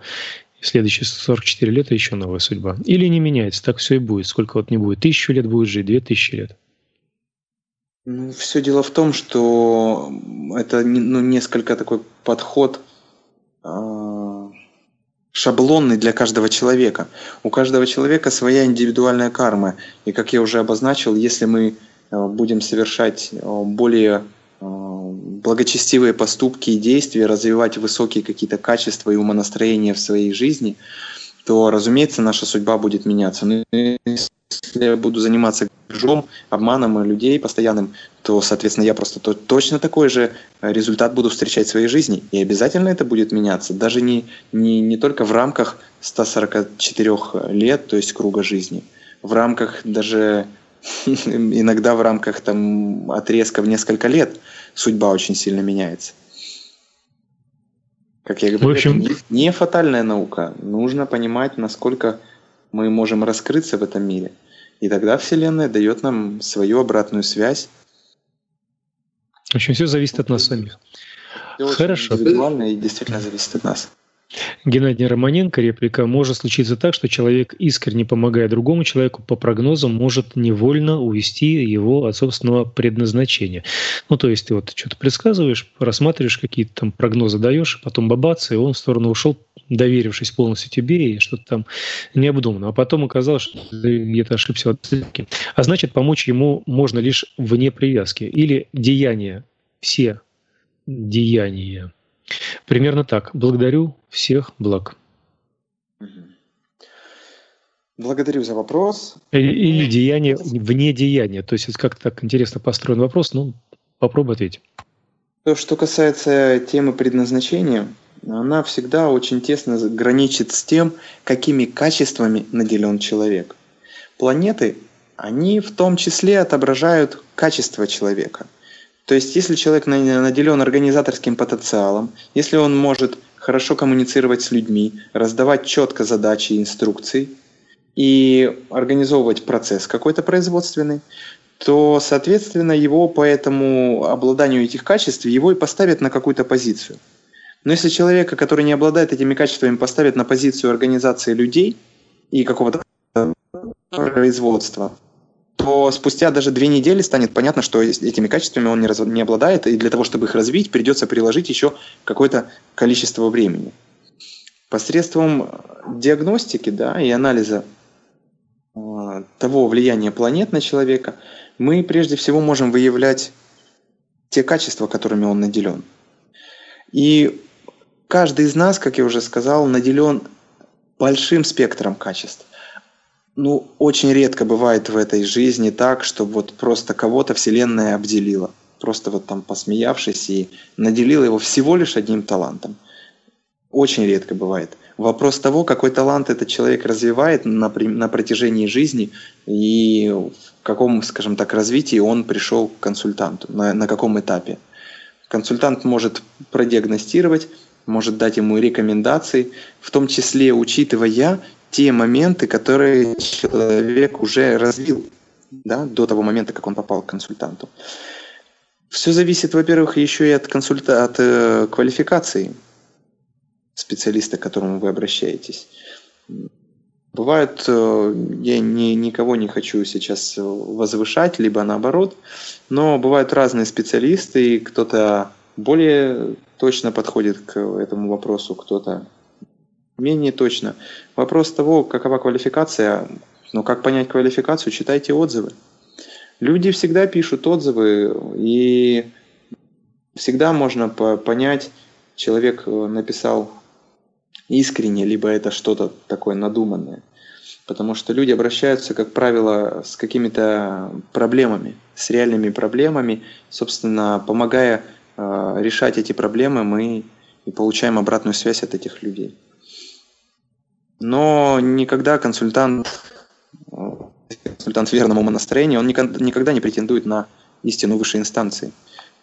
следующие 144 лета еще новая судьба. Или не меняется, так все и будет. Сколько вот не будет, тысячу лет будет жить, две тысячи лет. Ну, все дело в том, что это ну, несколько такой подход э, шаблонный для каждого человека. У каждого человека своя индивидуальная карма. И как я уже обозначил, если мы будем совершать э, более благочестивые поступки и действия, развивать высокие какие-то качества и умонастроения в своей жизни, то, разумеется, наша судьба будет меняться. Но если я буду заниматься грабежом, обманом людей постоянным, то, соответственно, я просто то, точно такой же результат буду встречать в своей жизни. И обязательно это будет меняться. Даже не, не, не только в рамках 144 лет, то есть круга жизни, в рамках даже иногда в рамках там отрезка в несколько лет судьба очень сильно меняется. Как я говорю, в общем... это не, фатальная наука. Нужно понимать, насколько мы можем раскрыться в этом мире. И тогда Вселенная дает нам свою обратную связь. В общем, все зависит от нас самих. Все Хорошо. Индивидуально и действительно зависит от нас. Геннадий Романенко, реплика. Может случиться так, что человек, искренне помогая другому человеку, по прогнозам может невольно увести его от собственного предназначения. Ну, то есть ты вот что-то предсказываешь, рассматриваешь какие-то там прогнозы даешь, потом бабац, и он в сторону ушел, доверившись полностью тебе, и что-то там необдуманно. А потом оказалось, что ты где-то ошибся в оценке. А значит, помочь ему можно лишь вне привязки. Или деяния, все деяния Примерно так. Благодарю всех благ. Благодарю за вопрос. Или деяние вне деяния. То есть это как-то так интересно построен вопрос, ну, попробуй ответить. То, что касается темы предназначения, она всегда очень тесно граничит с тем, какими качествами наделен человек. Планеты, они в том числе отображают качество человека. То есть, если человек наделен организаторским потенциалом, если он может хорошо коммуницировать с людьми, раздавать четко задачи и инструкции и организовывать процесс какой-то производственный, то, соответственно, его по этому обладанию этих качеств, его и поставят на какую-то позицию. Но если человека, который не обладает этими качествами, поставят на позицию организации людей и какого-то производства, то спустя даже две недели станет понятно, что этими качествами он не, раз, не обладает, и для того, чтобы их развить, придется приложить еще какое-то количество времени. Посредством диагностики да, и анализа э, того влияния планет на человека, мы прежде всего можем выявлять те качества, которыми он наделен. И каждый из нас, как я уже сказал, наделен большим спектром качеств. Ну, очень редко бывает в этой жизни так, что вот просто кого-то Вселенная обделила. Просто вот там посмеявшись и наделила его всего лишь одним талантом. Очень редко бывает. Вопрос того, какой талант этот человек развивает на, на протяжении жизни и в каком, скажем так, развитии он пришел к консультанту, на, на каком этапе. Консультант может продиагностировать, может дать ему рекомендации, в том числе учитывая те моменты, которые человек уже развил да, до того момента, как он попал к консультанту. Все зависит, во-первых, еще и от, консульта... от э, квалификации специалиста, к которому вы обращаетесь. Бывают, э, я ни, никого не хочу сейчас возвышать, либо наоборот, но бывают разные специалисты, и кто-то более точно подходит к этому вопросу, кто-то менее точно. Вопрос того, какова квалификация, ну как понять квалификацию, читайте отзывы. Люди всегда пишут отзывы, и всегда можно понять, человек э, написал искренне, либо это что-то такое надуманное. Потому что люди обращаются, как правило, с какими-то проблемами, с реальными проблемами. Собственно, помогая э, решать эти проблемы, мы и получаем обратную связь от этих людей. Но никогда консультант, консультант с верным умонастроением, он никогда не претендует на истину высшей инстанции.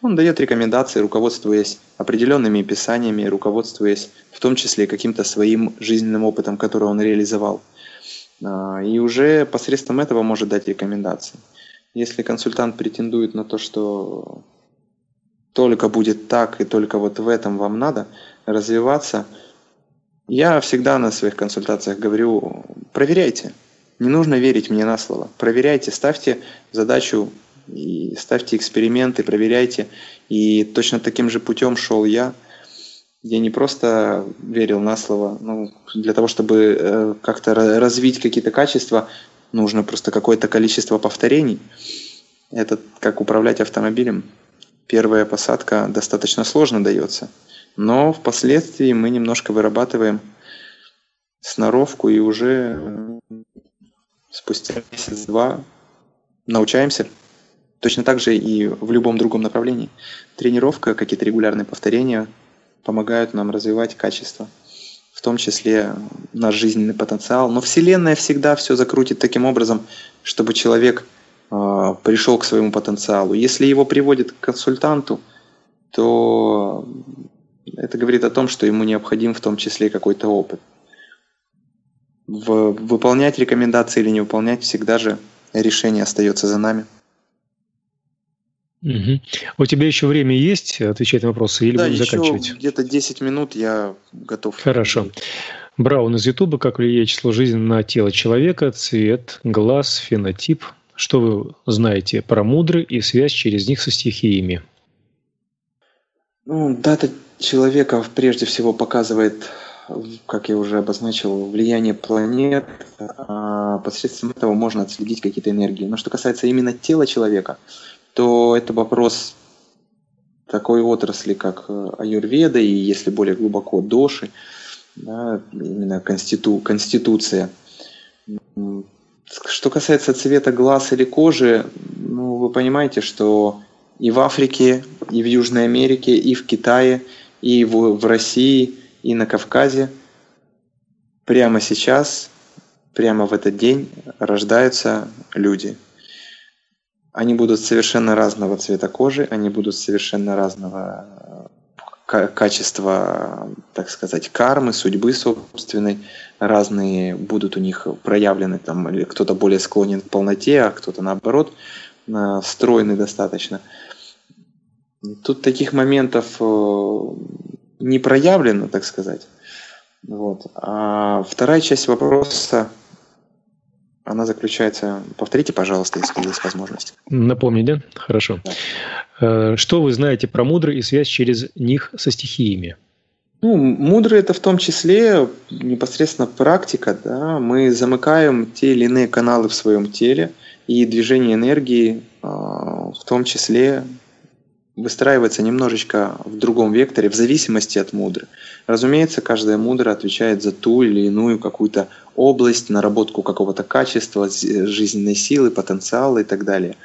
Он дает рекомендации, руководствуясь определенными писаниями, руководствуясь в том числе каким-то своим жизненным опытом, который он реализовал. А, и уже посредством этого может дать рекомендации. Если консультант претендует на то, что только будет так и только вот в этом вам надо развиваться, я всегда на своих консультациях говорю, проверяйте. Не нужно верить мне на слово. Проверяйте, ставьте задачу и ставьте эксперименты, проверяйте. И точно таким же путем шел я. Я не просто верил на слово. Ну, для того, чтобы э, как-то развить какие-то качества, нужно просто какое-то количество повторений. Это как управлять автомобилем. Первая посадка достаточно сложно дается. Но впоследствии мы немножко вырабатываем сноровку и уже э, спустя месяц-два научаемся Точно так же и в любом другом направлении. Тренировка, какие-то регулярные повторения помогают нам развивать качество, в том числе наш жизненный потенциал. Но Вселенная всегда все закрутит таким образом, чтобы человек э, пришел к своему потенциалу. Если его приводят к консультанту, то это говорит о том, что ему необходим в том числе какой-то опыт. В, выполнять рекомендации или не выполнять всегда же решение остается за нами. Угу. У тебя еще время есть отвечать на вопросы или да, будем еще заканчивать? где-то 10 минут я готов. Хорошо. Браун из Ютуба. Как влияет число жизни на тело человека, цвет, глаз, фенотип? Что вы знаете про мудры и связь через них со стихиями? Ну, дата человека прежде всего показывает, как я уже обозначил, влияние планет. А посредством этого можно отследить какие-то энергии. Но что касается именно тела человека, то это вопрос такой отрасли, как э, аюрведа и, если более глубоко, доши, да, именно конститу, конституция. Что касается цвета глаз или кожи, ну, вы понимаете, что и в Африке, и в Южной Америке, и в Китае, и в, в России, и на Кавказе прямо сейчас, прямо в этот день рождаются люди – они будут совершенно разного цвета кожи, они будут совершенно разного э, качества, так сказать, кармы, судьбы собственной. Разные будут у них проявлены, там, кто-то более склонен к полноте, а кто-то наоборот стройный достаточно. Тут таких моментов э, не проявлено, так сказать. Вот. А вторая часть вопроса она заключается... Повторите, пожалуйста, если есть возможность. Напомни, да? Хорошо. Да. Э, что вы знаете про мудры и связь через них со стихиями? Ну, мудрый это в том числе непосредственно практика. Да? Мы замыкаем те или иные каналы в своем теле, и движение энергии а, в том числе выстраивается немножечко в другом векторе, в зависимости от мудры. Разумеется, каждая мудра отвечает за ту или иную какую-то область, наработку какого-то качества, жизненной силы, потенциала и так далее.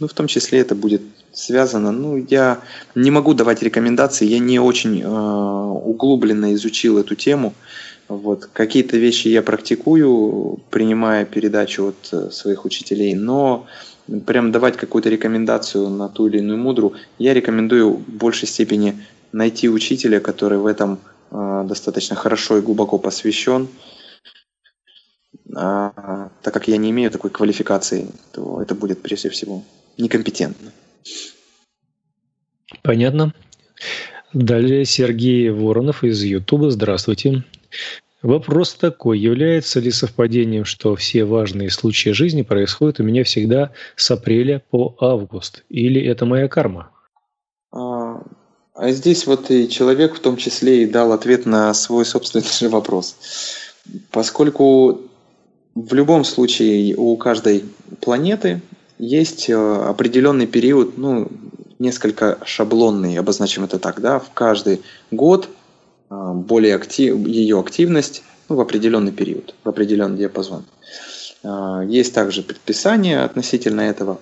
Ну, в том числе это будет связано, ну, я не могу давать рекомендации, я не очень э, углубленно изучил эту тему. Вот. Какие-то вещи я практикую, принимая передачу от э, своих учителей, но прям давать какую-то рекомендацию на ту или иную мудру, я рекомендую в большей степени найти учителя, который в этом э, достаточно хорошо и глубоко посвящен. А, так как я не имею такой квалификации, то это будет прежде всего некомпетентно. Понятно. Далее Сергей Воронов из Ютуба. Здравствуйте. Вопрос такой, является ли совпадением, что все важные случаи жизни происходят у меня всегда с апреля по август? Или это моя карма? А, а здесь вот и человек в том числе и дал ответ на свой собственный вопрос. Поскольку в любом случае у каждой планеты есть э, определенный период, ну, несколько шаблонный, обозначим это так, да, в каждый год более актив, ее активность ну, в определенный период, в определенный диапазон. А, есть также предписания относительно этого.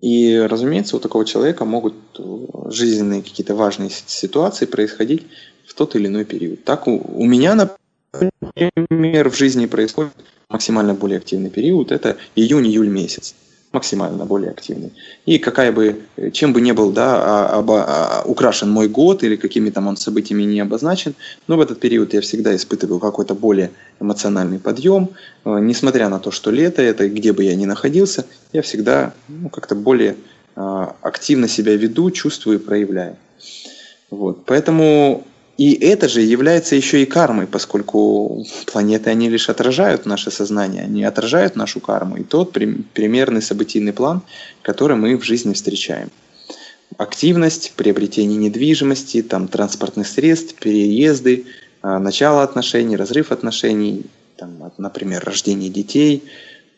И, разумеется, у такого человека могут э, жизненные какие-то важные ситуации происходить в тот или иной период. Так у, у меня, например, в жизни происходит максимально более активный период. Это июнь-июль месяц. Максимально более активный. И какая бы, чем бы не был да, а, оба, а, украшен мой год или какими там он событиями не обозначен, но в этот период я всегда испытываю какой-то более эмоциональный подъем. Э, несмотря на то, что лето это, где бы я ни находился, я всегда ну, как-то более а, активно себя веду, чувствую и проявляю. Вот. Поэтому и это же является еще и кармой, поскольку планеты, они лишь отражают наше сознание, они отражают нашу карму и тот примерный событийный план, который мы в жизни встречаем. Активность, приобретение недвижимости, там, транспортных средств, переезды, а, начало отношений, разрыв отношений, там, например, рождение детей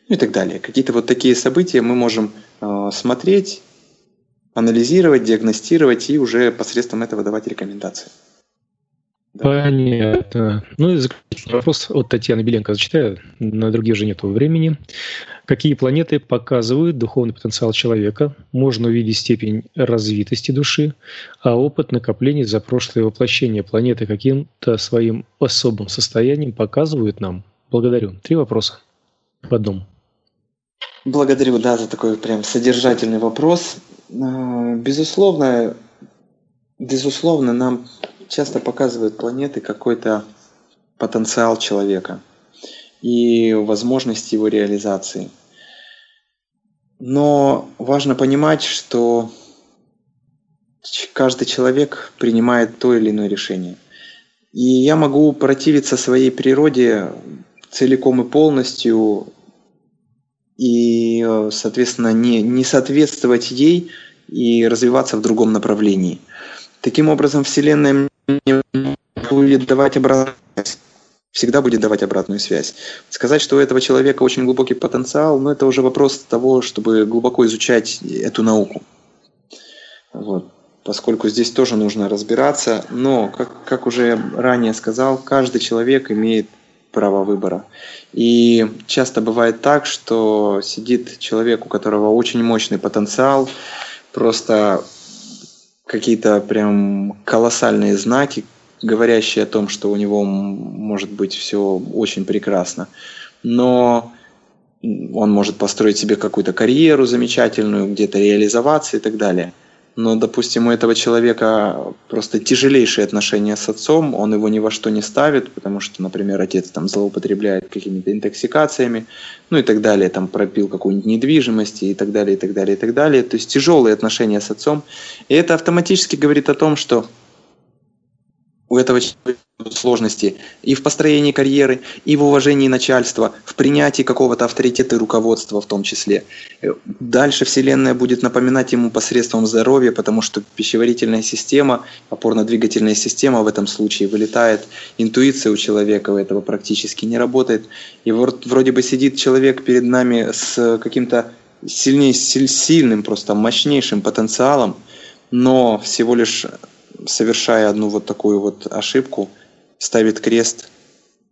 ну и так далее. Какие-то вот такие события мы можем э, смотреть, анализировать, диагностировать и уже посредством этого давать рекомендации. Понятно. Ну и заключительный вопрос от Татьяны Беленко зачитаю. На другие уже нет времени. Какие планеты показывают духовный потенциал человека? Можно увидеть степень развитости души, а опыт накопления за прошлое воплощение планеты каким-то своим особым состоянием показывают нам? Благодарю. Три вопроса в одном. Благодарю, да, за такой прям содержательный вопрос. А, безусловно, безусловно, нам часто показывают планеты какой-то потенциал человека и возможность его реализации. Но важно понимать, что каждый человек принимает то или иное решение. И я могу противиться своей природе целиком и полностью и, соответственно, не, не соответствовать ей и развиваться в другом направлении. Таким образом, Вселенная будет давать обратную связь. Всегда будет давать обратную связь. Сказать, что у этого человека очень глубокий потенциал, ну, это уже вопрос того, чтобы глубоко изучать эту науку. Вот. Поскольку здесь тоже нужно разбираться. Но, как, как уже ранее сказал, каждый человек имеет право выбора. И часто бывает так, что сидит человек, у которого очень мощный потенциал, просто какие-то прям колоссальные знаки, говорящие о том, что у него может быть все очень прекрасно. Но он может построить себе какую-то карьеру замечательную, где-то реализоваться и так далее – но, допустим, у этого человека просто тяжелейшие отношения с отцом, он его ни во что не ставит, потому что, например, отец там злоупотребляет какими-то интоксикациями, ну и так далее, там пропил какую-нибудь недвижимость и так далее, и так далее, и так далее. То есть тяжелые отношения с отцом. И это автоматически говорит о том, что у этого человека сложности и в построении карьеры, и в уважении начальства, в принятии какого-то авторитета и руководства в том числе. Дальше Вселенная будет напоминать ему посредством здоровья, потому что пищеварительная система, опорно-двигательная система в этом случае вылетает, интуиция у человека у этого практически не работает. И вот вроде бы сидит человек перед нами с каким-то сильней, сильным, просто мощнейшим потенциалом, но всего лишь совершая одну вот такую вот ошибку, ставит крест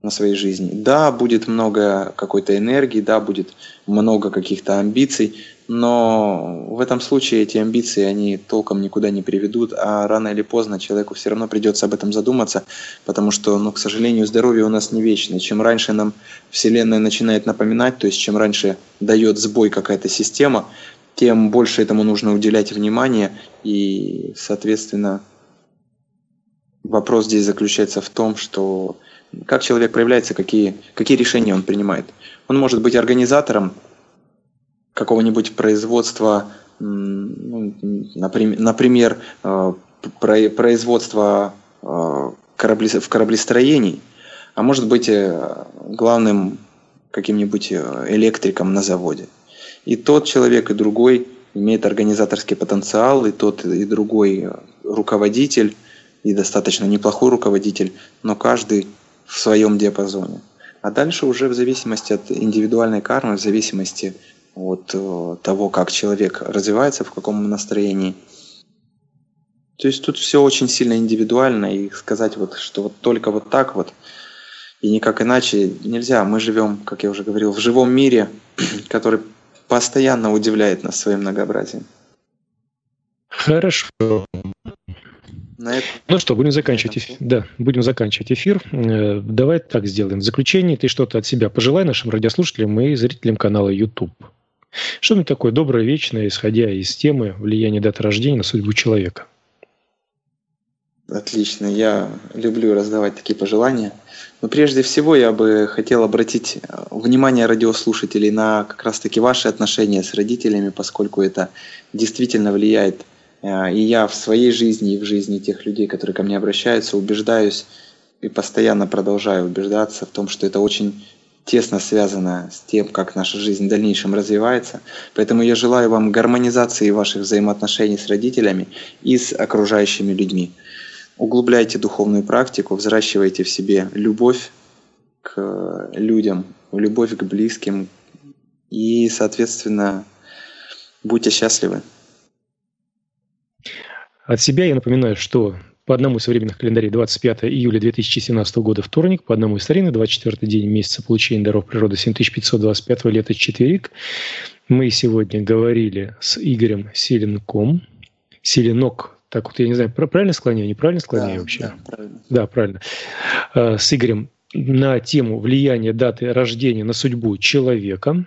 на своей жизни. Да, будет много какой-то энергии, да, будет много каких-то амбиций, но в этом случае эти амбиции, они толком никуда не приведут, а рано или поздно человеку все равно придется об этом задуматься, потому что, ну, к сожалению, здоровье у нас не вечное. Чем раньше нам Вселенная начинает напоминать, то есть чем раньше дает сбой какая-то система, тем больше этому нужно уделять внимание и, соответственно, Вопрос здесь заключается в том, что как человек проявляется, какие, какие решения он принимает. Он может быть организатором какого-нибудь производства, ну, например, э, производства э, корабли, в кораблестроении, а может быть э, главным каким-нибудь электриком на заводе. И тот человек, и другой имеет организаторский потенциал, и тот, и другой руководитель, и достаточно неплохой руководитель, но каждый в своем диапазоне. А дальше уже в зависимости от индивидуальной кармы, в зависимости от э, того, как человек развивается, в каком настроении. То есть тут все очень сильно индивидуально, и сказать вот, что вот только вот так вот, и никак иначе нельзя. Мы живем, как я уже говорил, в живом мире, который постоянно удивляет нас своим многообразием. Хорошо. На это... Ну что, будем заканчивать эфир. Да, будем заканчивать эфир. Э, давай так сделаем. В заключение ты что-то от себя пожелай нашим радиослушателям и зрителям канала YouTube. Что-нибудь такое доброе, вечное, исходя из темы влияния даты рождения на судьбу человека. Отлично, я люблю раздавать такие пожелания. Но прежде всего я бы хотел обратить э, внимание радиослушателей на как раз-таки ваши отношения с родителями, поскольку это действительно влияет. Э, и я в своей жизни, и в жизни тех людей, которые ко мне обращаются, убеждаюсь и постоянно продолжаю убеждаться в том, что это очень тесно связано с тем, как наша жизнь в дальнейшем развивается. Поэтому я желаю вам гармонизации ваших взаимоотношений с родителями и с окружающими людьми. Углубляйте духовную практику, взращивайте в себе любовь к людям, любовь к близким и, соответственно, будьте счастливы. От себя я напоминаю, что по одному из современных календарей 25 июля 2017 года вторник, по одному из старинных 24 день месяца получения даров природы 7525 лета четверик. Мы сегодня говорили с Игорем Селенком. Селенок, так вот я не знаю, правильно склоняю, неправильно склоняю да, вообще? Да, правильно. Да, правильно. А, с Игорем на тему влияния даты рождения на судьбу человека.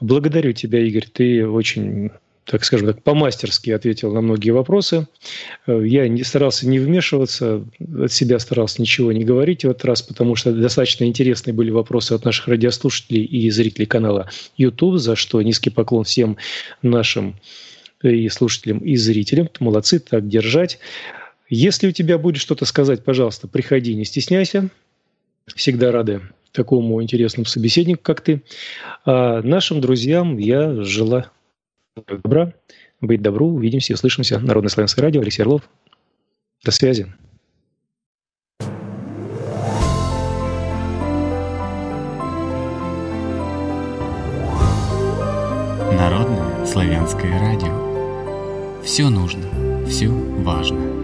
Благодарю тебя, Игорь, ты очень так скажем так, по-мастерски ответил на многие вопросы. Э, я не старался не вмешиваться, от себя старался ничего не говорить в этот раз, потому что достаточно интересные были вопросы от наших радиослушателей и зрителей канала YouTube, за что низкий поклон всем нашим и слушателям, и зрителям. Молодцы, так держать. Если у тебя будет что-то сказать, пожалуйста, приходи, не стесняйся. Всегда рады такому интересному собеседнику, как ты. А нашим друзьям я желаю добра, быть добру. Увидимся и услышимся. Народное славянское радио, Алексей Орлов. До связи. Народное славянское радио. Все нужно, все важно.